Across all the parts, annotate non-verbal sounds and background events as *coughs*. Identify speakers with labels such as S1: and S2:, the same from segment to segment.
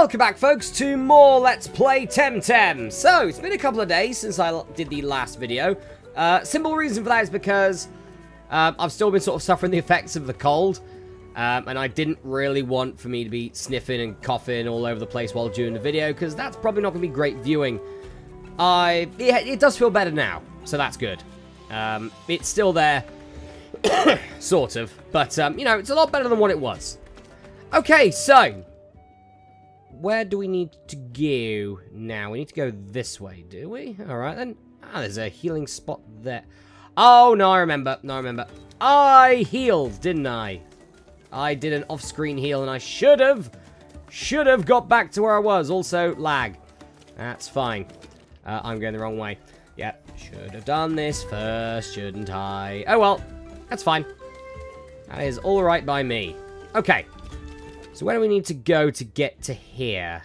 S1: Welcome back, folks, to more Let's Play Temtem. So, it's been a couple of days since I did the last video. Uh, simple reason for that is because um, I've still been sort of suffering the effects of the cold. Um, and I didn't really want for me to be sniffing and coughing all over the place while doing the video, because that's probably not going to be great viewing. I it, it, does feel better now, so that's good. Um, it's still there, *coughs* sort of, but, um, you know, it's a lot better than what it was. Okay, so, where do we need to go now? We need to go this way, do we? Alright then. Ah, there's a healing spot there. Oh, no, I remember. No, I remember. I healed, didn't I? I did an off-screen heal, and I should have, should have got back to where I was. Also, lag. That's fine. Uh, I'm going the wrong way. Yep, should have done this first, shouldn't I? Oh, well. That's fine. That is all right by me. Okay. So where do we need to go to get to here?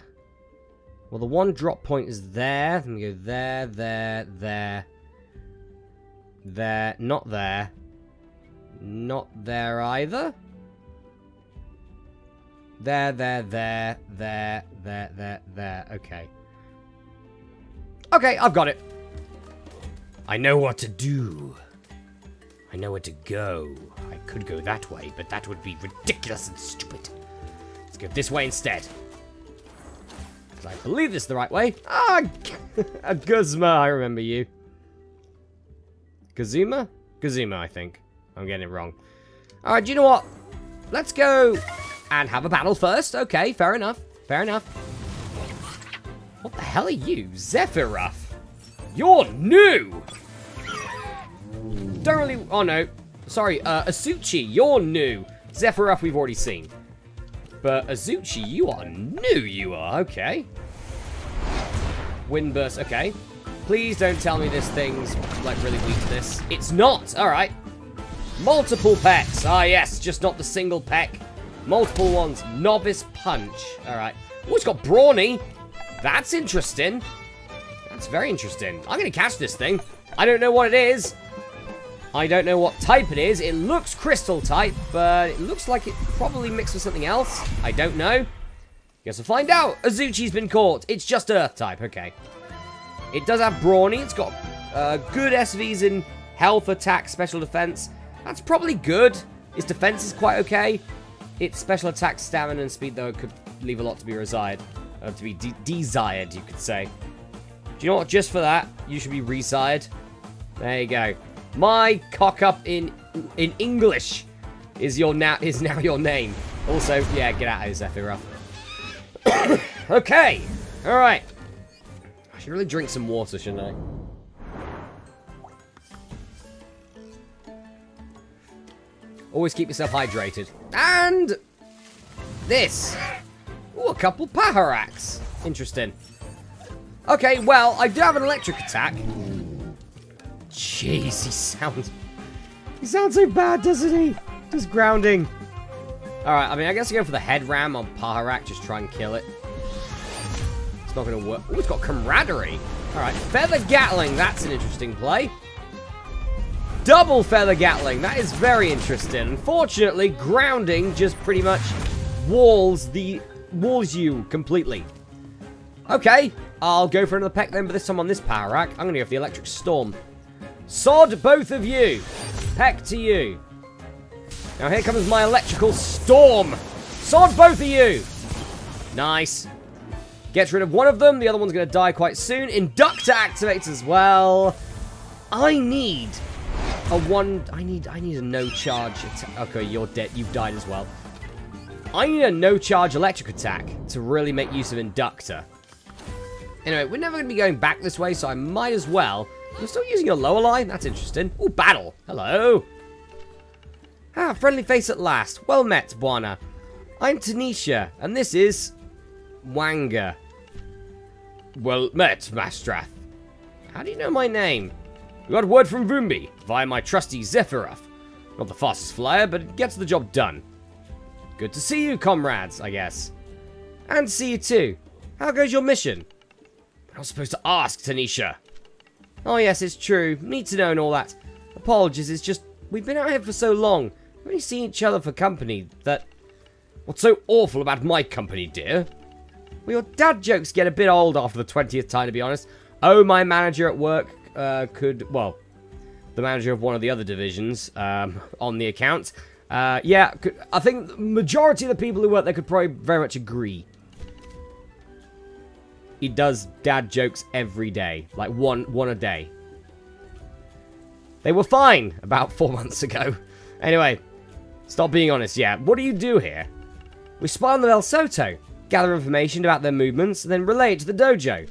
S1: Well, the one drop point is there. Let me go there, there, there. There. Not there. Not there either. There, there, there, there, there, there, there. Okay. Okay, I've got it. I know what to do. I know where to go. I could go that way, but that would be ridiculous and stupid. Let's go this way instead. I believe this is the right way. Ah, *laughs* Guzma, I remember you. Gazuma? Gazuma, I think. I'm getting it wrong. Alright, do you know what? Let's go and have a battle first. Okay, fair enough. Fair enough. What the hell are you? Zephyruff? You're new! Don't really... Oh, no. Sorry, uh, Azuchi, you're new. Zephyruff we've already seen. But Azuchi, you are new, you are. Okay. Windburst, okay. Please don't tell me this thing's, like, really weak to this. It's not! Alright. Multiple pecks. Ah, yes, just not the single peck. Multiple ones. Novice punch. Alright. Oh, it's got brawny. That's interesting. That's very interesting. I'm going to catch this thing. I don't know what it is. I don't know what type it is. It looks crystal type, but it looks like it probably mixed with something else. I don't know. Guess we'll find out. Azuchi's been caught. It's just Earth type. Okay. It does have Brawny. It's got uh, good SVs in health, attack, special defense. That's probably good. Its defense is quite okay. Its special attack, stamina, and speed, though, could leave a lot to be desired. Uh, to be de desired, you could say. Do you know what? Just for that, you should be resired. There you go. My cock up in in English is your now is now your name. Also, yeah, get out of here, *coughs* okay, all right. I should really drink some water, shouldn't I? Always keep yourself hydrated. And this. Ooh, a couple Paharacs. Interesting. Okay, well, I do have an electric attack. Jeez, he sounds... He sounds so bad, doesn't he? Just grounding. Alright, I mean, I guess I go for the head ram on Paharac, just try and kill it. It's not going to work. Oh, it's got camaraderie. Alright, Feather Gatling, that's an interesting play. Double Feather Gatling, that is very interesting. Unfortunately, grounding just pretty much walls the walls you completely. Okay, I'll go for another peck then, but this time on this Paharac. I'm going to go for the Electric Storm. Sod, both of you. Peck to you. Now here comes my electrical storm. Sod, both of you. Nice. Gets rid of one of them. The other one's going to die quite soon. Inductor activates as well. I need a one... I need I need a no-charge... Okay, you're dead. You've died as well. I need a no-charge electric attack to really make use of Inductor. Anyway, we're never going to be going back this way, so I might as well you're still using your lower line? That's interesting. Oh, battle. Hello. Ah, friendly face at last. Well met, Buana. I'm Tanisha, and this is... Wanga. Well met, Masterath. How do you know my name? We got word from Vumbi, via my trusty Zephyruff. Not the fastest flyer, but it gets the job done. Good to see you, comrades, I guess. And see you too. How goes your mission? I was supposed to ask, Tanisha. Oh yes, it's true. Need to know and all that. Apologies, it's just, we've been out here for so long. We've only seen each other for company that... What's so awful about my company, dear? Well, your dad jokes get a bit old after the 20th time, to be honest. Oh, my manager at work uh, could, well, the manager of one of the other divisions um, on the account. Uh, yeah, I think the majority of the people who work there could probably very much agree. He does dad jokes every day, like one one a day. They were fine about four *laughs* months ago. Anyway, stop being honest, yeah. What do you do here? We spy on the El Soto, gather information about their movements, and then relay it to the dojo.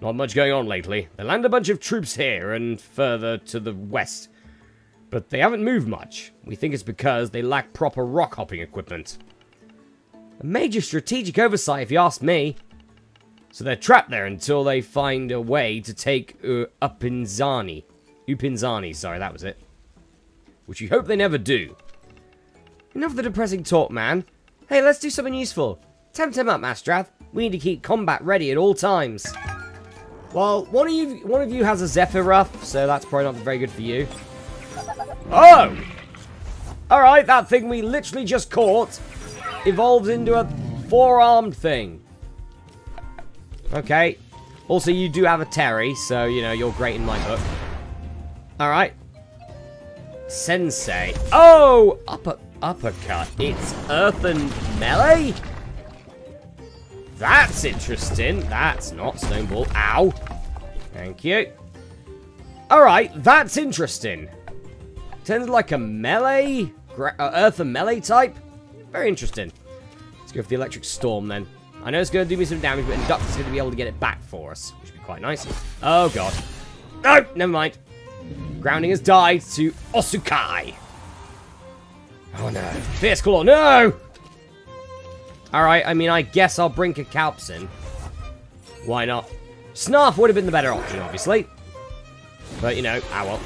S1: Not much going on lately. They land a bunch of troops here and further to the west. But they haven't moved much. We think it's because they lack proper rock hopping equipment. A major strategic oversight, if you ask me. So they're trapped there until they find a way to take uh, Upinzani. Upinzani, sorry, that was it. Which we hope they never do. Enough of the depressing talk, man. Hey, let's do something useful. Tempt him up, Masterath. We need to keep combat ready at all times. Well, one of you one of you has a Zephyruff, so that's probably not very good for you. Oh! Alright, that thing we literally just caught evolves into a four-armed thing. Okay. Also, you do have a Terry, so, you know, you're great in my book. Alright. Sensei. Oh! Upper, uppercut. It's Earthen Melee? That's interesting. That's not Snowball. Ow. Thank you. Alright, that's interesting. Turns like a melee? Uh, Earthen melee type? Very interesting. Let's go for the Electric Storm then. I know it's going to do me some damage, but Induct is going to be able to get it back for us, which would be quite nice. Oh, God. No, never mind. Grounding has died to Osukai. Oh, no. Fierce Claw, no! Alright, I mean, I guess I'll bring Calps in. Why not? Snarf would have been the better option, obviously. But, you know, ah well.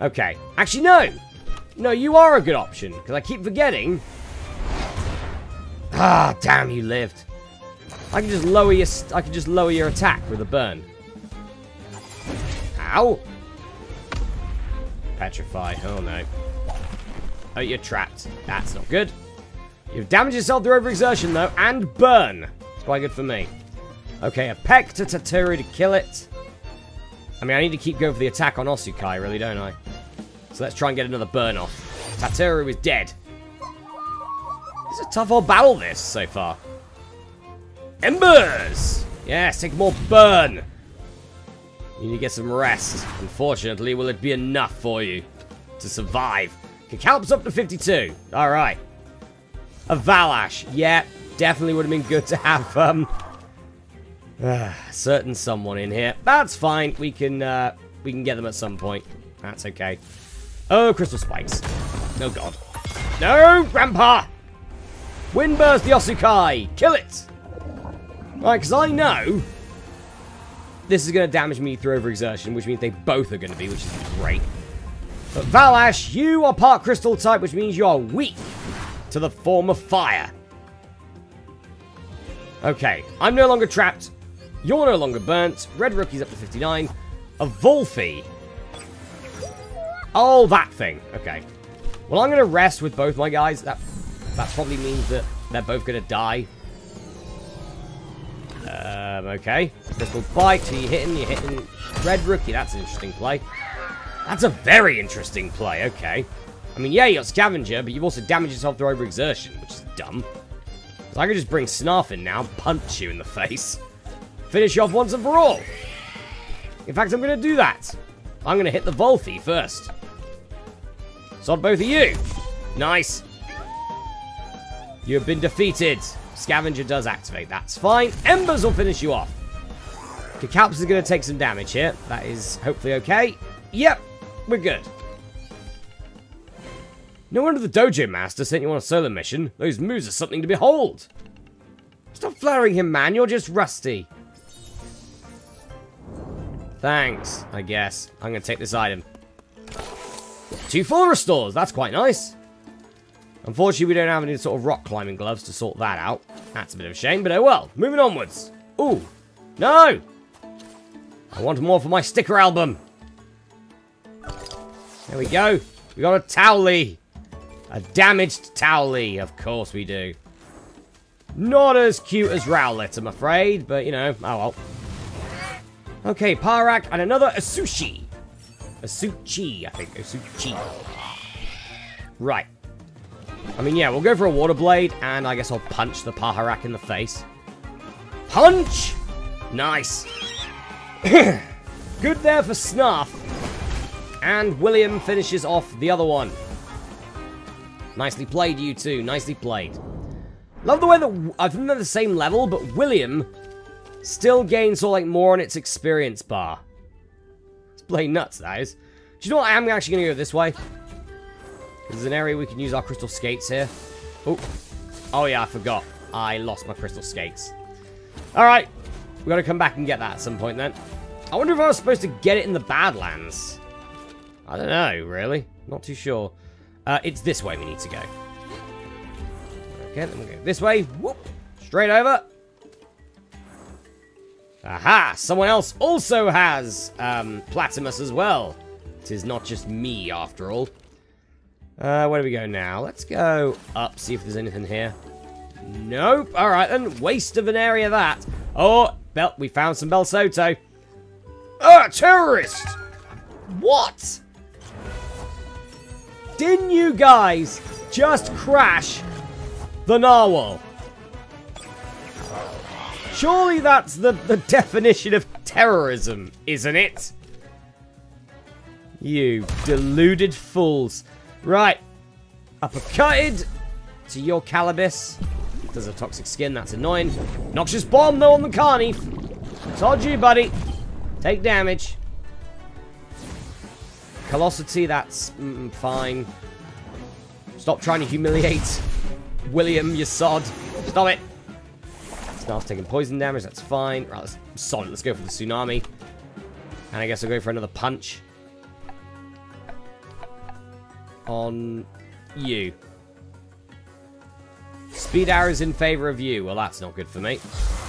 S1: Okay. Actually, no! No, you are a good option, because I keep forgetting Ah, damn, you lived. I can just lower your I can just lower your attack with a burn. Ow! Petrify. Oh no. Oh, you're trapped. That's not good. You've damaged yourself through overexertion though, and burn. It's quite good for me. Okay, a peck to Tatsuri to kill it. I mean, I need to keep going for the attack on Osukai, really, don't I? So let's try and get another burn off. Tatsuru is dead. It's a tough old battle, this, so far. Embers! Yes, take more burn. You need to get some rest. Unfortunately, will it be enough for you to survive? Calp's up to 52. Alright. A Valash. Yeah, definitely would have been good to have um, uh, *sighs* certain someone in here. That's fine. We can uh, we can get them at some point. That's okay. Oh, crystal spikes. Oh god. No, Grandpa! Windburst the Osukai! Kill it! Right, because I know this is going to damage me through overexertion, which means they both are going to be, which is great. But Valash, you are part crystal type, which means you are weak to the form of fire. Okay, I'm no longer trapped. You're no longer burnt. Red Rookie's up to 59. A Vulffy. Oh, that thing. Okay. Well, I'm going to rest with both my guys. That that probably means that they're both going to die. Um, okay. Crystal Bite, you're hitting, you're hitting Red Rookie. That's an interesting play. That's a very interesting play, okay. I mean, yeah, you got Scavenger, but you've also damaged yourself through overexertion, which is dumb. So I can just bring Snarf in now punch you in the face. Finish you off once and for all. In fact, I'm going to do that. I'm going to hit the Vulffy first. So both of you. Nice. You have been defeated. Scavenger does activate. That's fine. Embers will finish you off. Kakaps is going to take some damage here. That is hopefully okay. Yep, we're good. No wonder the Dojo Master sent you on a solo mission. Those moves are something to behold. Stop flattering him, man. You're just rusty. Thanks, I guess. I'm going to take this item. Two full restores. That's quite nice. Unfortunately, we don't have any sort of rock climbing gloves to sort that out. That's a bit of a shame, but oh well. Moving onwards. Ooh. No! I want more for my sticker album. There we go. We got a Towly. A damaged Towly. Of course we do. Not as cute as Rowlet, I'm afraid, but, you know, oh well. Okay, Parak and another Asushi. Azuchi, I think. Azuchi. Right. I mean, yeah, we'll go for a Water Blade, and I guess I'll punch the Paharac in the face. Punch! Nice. *coughs* Good there for Snarf. And William finishes off the other one. Nicely played, you two. Nicely played. Love the way that I think they're the same level, but William still gains all like more on its experience bar. It's plain nuts, that is. Do you know what? I am actually going to go this way. There's an area we can use our crystal skates here. Oh, oh yeah, I forgot. I lost my crystal skates. All right, we got to come back and get that at some point then. I wonder if I was supposed to get it in the Badlands. I don't know, really. Not too sure. Uh, it's this way we need to go. Okay, then we go this way. Whoop. Straight over. Aha! Someone else also has um, Platimous as well. It is not just me, after all. Uh, where do we go now? Let's go up, see if there's anything here. Nope. All right, then. Waste of an area, that. Oh, Bel we found some Belsoto. Ah, terrorist! What? Didn't you guys just crash the narwhal? Surely that's the, the definition of terrorism, isn't it? You deluded fools. Right. Uppercutted to your Kalabyss. Does a toxic skin, that's annoying. Noxious bomb though on the Carnif. Told you, buddy. Take damage. Callosity, that's mm, fine. Stop trying to humiliate *laughs* William, you sod. Stop it. Snarf's taking poison damage, that's fine. Right, let's, solid, let's go for the tsunami. And I guess I'll go for another punch. On you. Speed arrows in favor of you. Well, that's not good for me.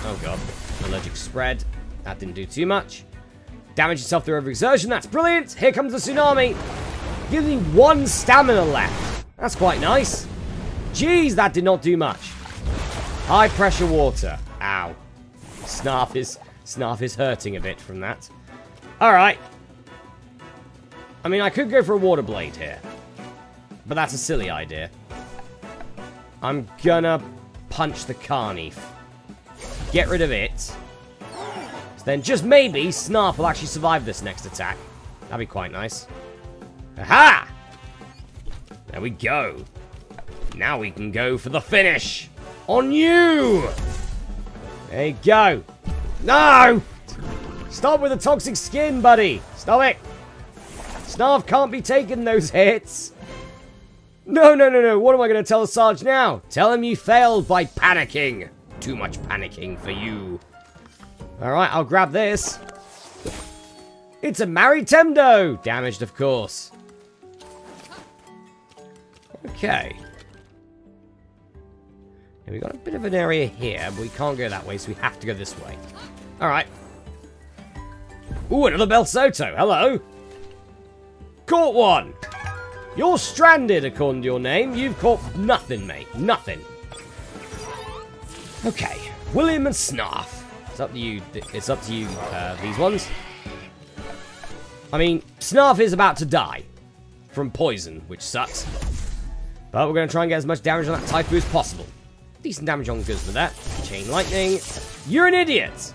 S1: Oh, God. Allergic spread. That didn't do too much. Damage yourself through overexertion. That's brilliant. Here comes the tsunami. Give me one stamina left. That's quite nice. Jeez, that did not do much. High pressure water. Ow. Snarf is, Snarf is hurting a bit from that. Alright. I mean, I could go for a water blade here. But that's a silly idea. I'm gonna punch the Carnif. Get rid of it. So then just maybe Snarf will actually survive this next attack. That'd be quite nice. Aha! There we go. Now we can go for the finish. On you! There you go. No! Stop with the toxic skin, buddy. Stop it. Snarf can't be taking those hits. No, no, no, no. What am I going to tell Sarge now? Tell him you failed by panicking. Too much panicking for you. Alright, I'll grab this. It's a Maritemdo! Damaged, of course. Okay. And we got a bit of an area here, but we can't go that way, so we have to go this way. Alright. Ooh, another Belsoto. Hello. Caught one. You're stranded, according to your name. You've caught nothing, mate. Nothing. Okay. William and Snarf. It's up to you. It's up to you, uh, these ones. I mean, Snarf is about to die from poison, which sucks. But we're going to try and get as much damage on that Typhoo as possible. Decent damage on goods with that. Chain Lightning. You're an idiot!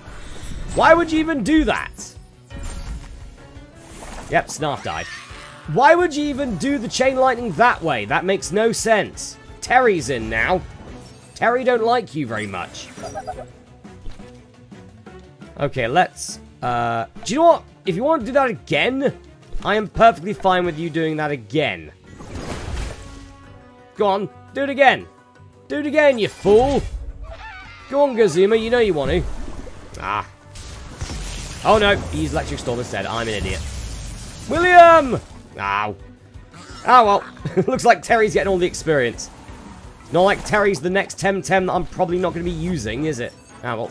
S1: Why would you even do that? Yep, Snarf died. Why would you even do the Chain Lightning that way? That makes no sense. Terry's in now. Terry don't like you very much. Okay, let's... Uh, do you know what? If you want to do that again, I am perfectly fine with you doing that again. Go on, do it again. Do it again, you fool. Go on, Gazuma, you know you want to. Ah. Oh no, he's Electric Storm instead. I'm an idiot. William! Ow. Oh well, *laughs* looks like Terry's getting all the experience. Not like Terry's the next Temtem that I'm probably not going to be using, is it? Ah well.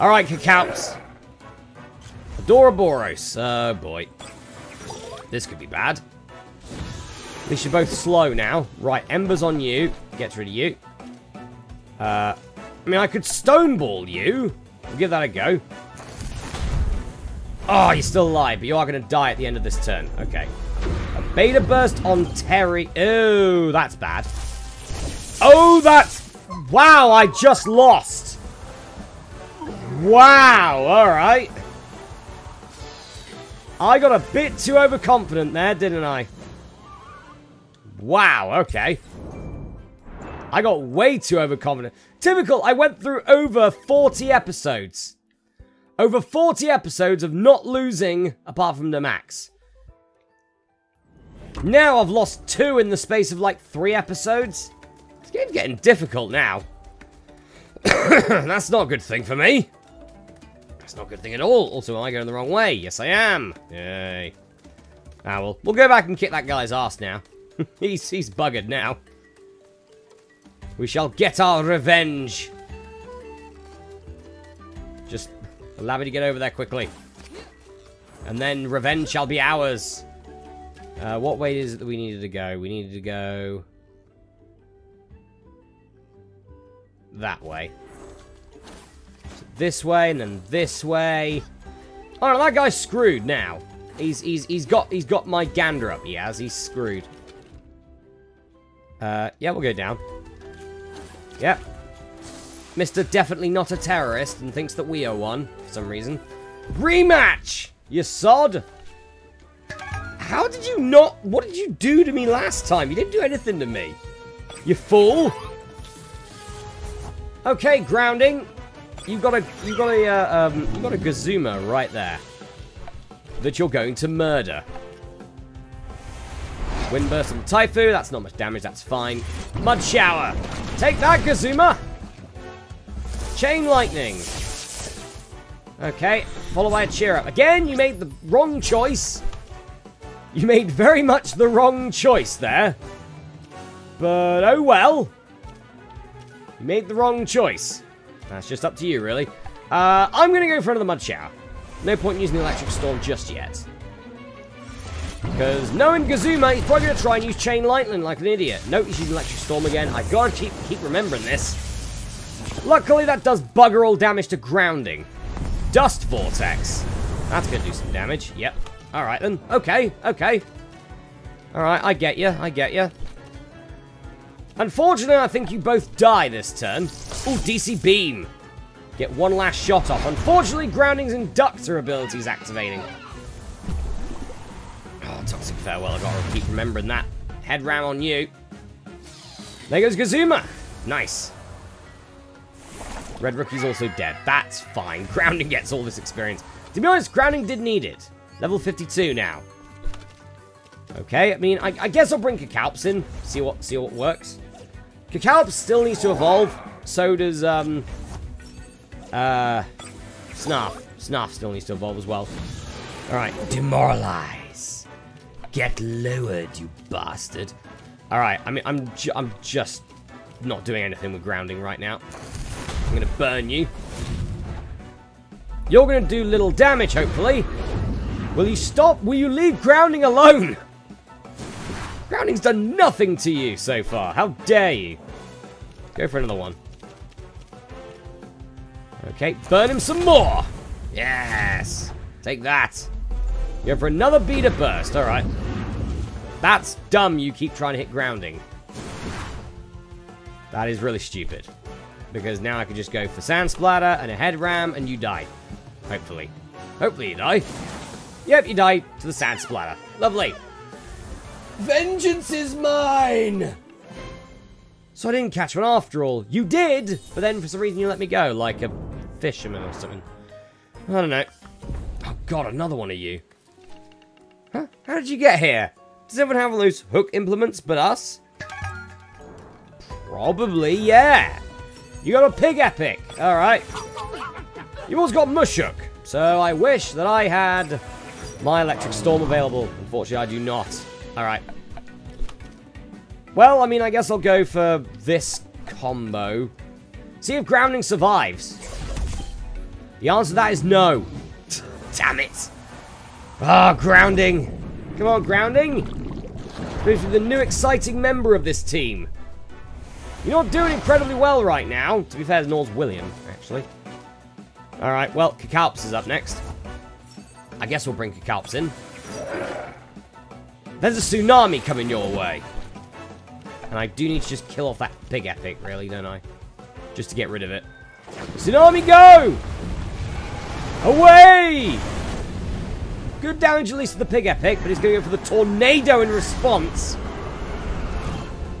S1: Alright, Cacaups. Adoroboros. Oh, boy. This could be bad. At least you're both slow now. Right, Ember's on you. Gets rid of you. Uh, I mean, I could stoneball you. We'll give that a go. Oh, you're still alive, but you are going to die at the end of this turn. Okay. A beta burst on Terry. Oh, that's bad. Oh, that's... Wow, I just lost. Wow, alright. I got a bit too overconfident there, didn't I? Wow, okay. I got way too overconfident. Typical, I went through over 40 episodes. Over 40 episodes of not losing apart from the max. Now I've lost two in the space of like three episodes. This game's getting difficult now. *coughs* That's not a good thing for me. That's not a good thing at all. Also, am I going the wrong way? Yes, I am. Yay. Ah, well, we'll go back and kick that guy's ass now. *laughs* he's, he's buggered now. We shall get our revenge. Allow me to get over there quickly. And then revenge shall be ours. Uh, what way is it that we needed to go? We needed to go... That way. So this way, and then this way. No, that guy's screwed now. He's he's he's got he's got my gander up. He has. He's screwed. Uh, yeah, we'll go down. Yep. Mr. Definitely not a terrorist and thinks that we are one for some reason. Rematch! You sod! How did you not... What did you do to me last time? You didn't do anything to me. You fool! Okay, grounding. You've got a... you've got a... Uh, um, you got a Gazuma right there. That you're going to murder. Windburst and Typhoon. That's not much damage. That's fine. Mud Shower. Take that, Gazuma. Chain Lightning. Okay. Followed by a Cheer Up. Again, you made the wrong choice. You made very much the wrong choice there. But oh well. You made the wrong choice. That's just up to you, really. Uh, I'm going to go for another Mud Shower. No point in using the Electric Storm just yet. Because knowing Gazuma, he's probably going to try and use Chain Lightning like an idiot. He's using Electric Storm again. i got to keep, keep remembering this. Luckily, that does bugger all damage to grounding. Dust Vortex. That's going to do some damage. Yep. Alright then. Okay, okay. Alright, I get you. I get you. Unfortunately, I think you both die this turn. Ooh, DC Beam. Get one last shot off. Unfortunately, Grounding's Inductor ability is activating. Oh, Toxic Farewell. i got to keep remembering that. Head ram on you. There goes Gazuma. Nice. Red Rookie's also dead. That's fine. *laughs* Grounding gets all this experience. To be honest, Grounding did need it. Level 52 now. Okay, I mean, I, I guess I'll bring Cacalps in. See what see what works. Cacalps still needs to evolve. So does, um... Uh... Snarf. Snarf still needs to evolve as well. Alright, demoralize. Get lowered, you bastard. Alright, I mean, I'm, ju I'm just not doing anything with grounding right now. I'm to burn you. You're to do little damage, hopefully. Will you stop? Will you leave grounding alone? Grounding's done nothing to you so far. How dare you? Go for another one. Okay, burn him some more. Yes. Take that. Go for another beta burst. All right. That's dumb you keep trying to hit grounding. That is really stupid. Because now I could just go for Sand Splatter and a Head Ram and you die. Hopefully. Hopefully you die. Yep, you die to the Sand Splatter. Lovely. Vengeance is mine! So I didn't catch one after all. You did, but then for some reason you let me go, like a fisherman or something. I don't know. Oh god, another one of you. Huh? How did you get here? Does everyone have those hook implements but us? Probably, yeah. You got a Pigepic. Alright. You also got Mushook. So I wish that I had my electric storm available. Unfortunately, I do not. Alright. Well, I mean, I guess I'll go for this combo. See if grounding survives. The answer to that is no. *laughs* Damn it. Ah, oh, grounding. Come on, grounding. Who's the new exciting member of this team? You're doing incredibly well right now. To be fair, Nor's William, actually. Alright, well, Cacalps is up next. I guess we'll bring Cacalps in. There's a tsunami coming your way. And I do need to just kill off that big epic, really, don't I? Just to get rid of it. Tsunami, go! Away! Good damage at least to the Pigepic, but he's going to go for the tornado in response.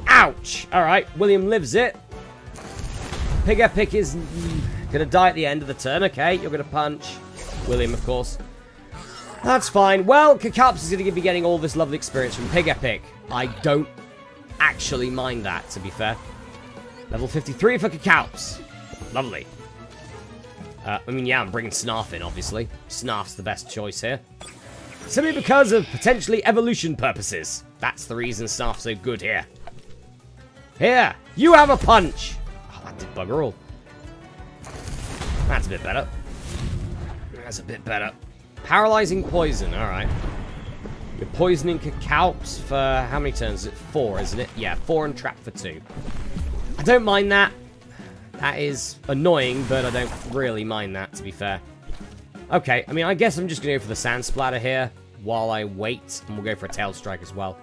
S1: Ouch! Alright, William lives it. Pigepic is to die at the end of the turn. Okay, you're to punch. William, of course. That's fine. Well, Cacalps is to be getting all this lovely experience from Pigepic. I don't actually mind that, to be fair. Level 53 for Cacalps. Lovely. Uh, I mean, yeah, I'm bringing Snarf in, obviously. Snarf's the best choice here. Simply because of potentially evolution purposes. That's the reason Snarf's so good here. Here, you have a punch. Oh, that did bugger all. That's a bit better. That's a bit better. Paralyzing poison, alright. You're poisoning Cacalps for how many turns? Is it four, isn't it? Yeah, four and trap for two. I don't mind that. That is annoying, but I don't really mind that, to be fair. Okay, I mean, I guess I'm just going to go for the Sand Splatter here while I wait, and we'll go for a Tail Strike as well.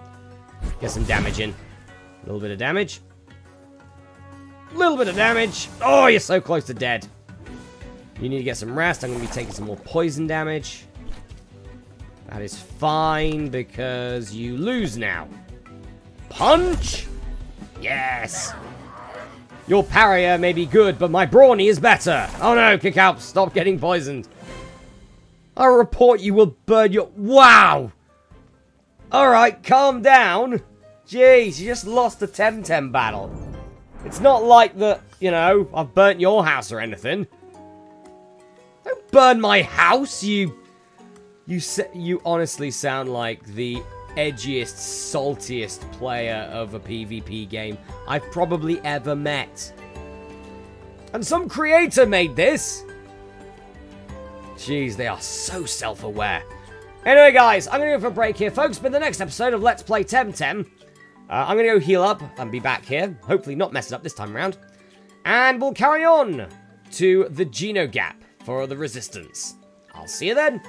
S1: Get some damage in. A little bit of damage. A little bit of damage. Oh, you're so close to dead. You need to get some rest. I'm going to be taking some more poison damage. That is fine because you lose now. Punch! Yes! Your parrier uh, may be good, but my brawny is better. Oh no, kick out. Stop getting poisoned. I report you will burn your... Wow! Alright, calm down. Jeez, you just lost the Temtem battle. It's not like that, you know, I've burnt your house or anything. Don't burn my house, you you you honestly sound like the edgiest, saltiest player of a PvP game I've probably ever met. And some creator made this. Jeez, they are so self-aware. Anyway, guys, I'm going to go for a break here, folks. But the next episode of Let's Play Temtem, uh, I'm going to go heal up and be back here. Hopefully not mess it up this time around. And we'll carry on to the Geno Gap for the Resistance. I'll see you then.